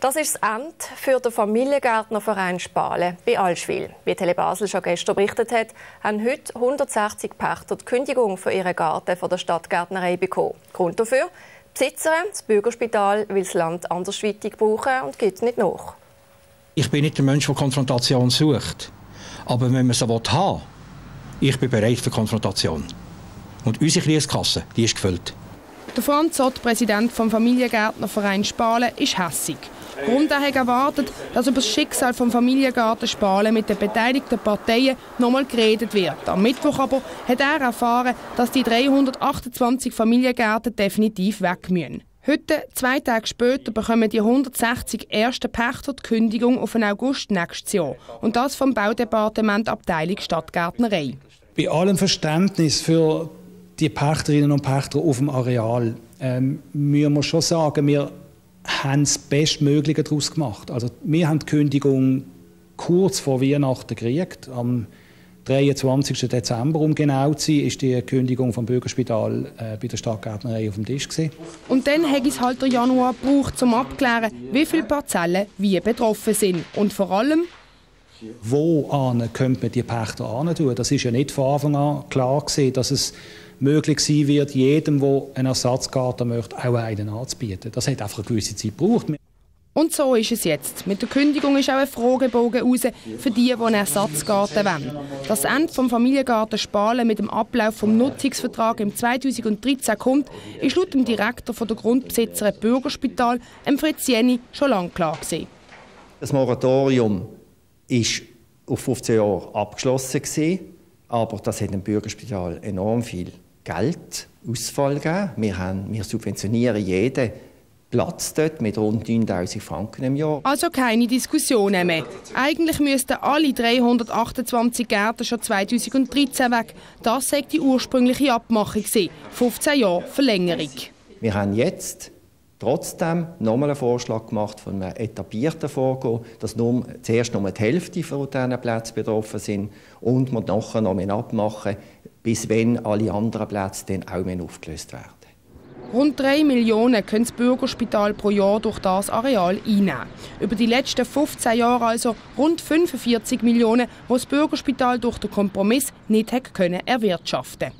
Das ist das Ende für den Familiengärtnerverein Spalen bei Allschwil. Wie Tele Basel schon gestern berichtet hat, haben heute 160 Pächter die Kündigung für ihren Garten von der Stadtgärtnerei bekommen. Grund dafür? Die Besitzer, das Bürgerspital, will das Land andersweitig brauchen und gibt nicht nach. Ich bin nicht der Mensch, der Konfrontation sucht. Aber wenn man sie haben will, ich bin bereit für Konfrontation. Und unsere Kriegskasse, die ist gefüllt. Der Franz Ott, Präsident vom Familiengärtnerverein Spalen, ist hässig. Grund er hat erwartet, dass über das Schicksal vom Familiengarten Spalen mit den beteiligten Parteien nochmal geredet wird. Am Mittwoch aber hat er erfahren, dass die 328 Familiengärten definitiv weg müssen. Heute, zwei Tage später, bekommen die 160 ersten Pächter die Kündigung auf den August nächstes Jahr. Und das vom Baudepartement Abteilung Stadtgärtnerei. Bei allem Verständnis für die Pächterinnen und Pächter auf dem Areal ähm, müssen wir schon sagen, wir haben das Bestmögliche daraus gemacht. Also wir haben die Kündigung kurz vor Weihnachten gekriegt. Am 23. Dezember, um genau zu sein, ist die Kündigung vom Bürgerspital äh, bei der Stadtgärtnerei auf dem Tisch. Gewesen. Und dann hat es halt der Januar gebraucht, um abzuklären, wie viele Parzellen wie betroffen sind. Und vor allem, wo könnte man die Pächter an tun? Das ist ja nicht von Anfang an klar gewesen, dass es möglich sein wird, jedem, der einen Ersatzgarten möchte, auch einen anzubieten. Das hat einfach eine gewisse Zeit gebraucht. Und so ist es jetzt. Mit der Kündigung ist auch ein Fragebogen raus für die, die einen Ersatzgarten wollen. Das Ende vom Familiengarten Spalen mit dem Ablauf vom Nutzungsvertrag im 2013 kommt, ist laut dem Direktor von der Grundbesitzer Bürgerspital, Fritz Jenny, schon lange klar gewesen. Das Moratorium ist auf 15 Jahre abgeschlossen gewesen, aber das hat dem Bürgerspital enorm viel Geld Ausfall gegeben. Wir, haben, wir subventionieren jeden Platz dort mit rund 9000 Franken im Jahr. Also keine Diskussionen mehr. Eigentlich müssten alle 328 Gärten schon 2013 weg. Das sei die ursprüngliche Abmachung 15 Jahre Verlängerung. Wir haben jetzt trotzdem nochmal einen Vorschlag gemacht von einem etablierten Vorgehen, dass nur, zuerst nur die Hälfte von diesen Plätzen betroffen sind und wir nachher noch abmachen, bis wenn alle anderen Plätze dann auch aufgelöst werden. Rund 3 Millionen können das Bürgerspital pro Jahr durch das Areal einnehmen. Über die letzten 15 Jahre also rund 45 Millionen, die das Bürgerspital durch den Kompromiss nicht erwirtschaften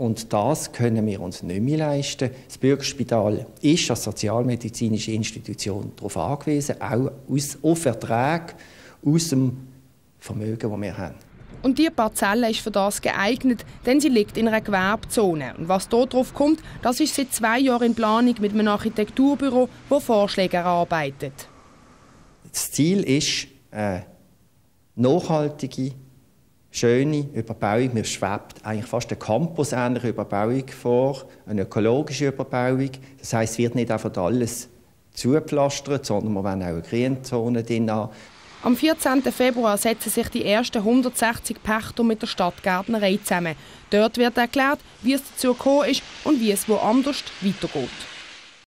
und das können wir uns nicht mehr leisten. Das Bürgerspital ist als sozialmedizinische Institution darauf angewiesen, auch aus, auf Verträge aus dem Vermögen, das wir haben. Und die Parzelle ist für das geeignet, denn sie liegt in einer Gewerbezone. Und was dort drauf kommt, das ist seit zwei Jahren in Planung mit einem Architekturbüro, das Vorschläge erarbeitet. Das Ziel ist eine nachhaltige, schöne Überbauung. Mir schwebt eigentlich fast eine campusähnliche Überbauung vor, eine ökologische Überbauung. Das heißt, es wird nicht einfach alles zugepflastert, sondern wir wollen auch eine Grünzone drin haben. Am 14. Februar setzen sich die ersten 160 Pächter mit der Stadtgärtnerei zusammen. Dort wird erklärt, wie es dazu gekommen ist und wie es woanders weitergeht.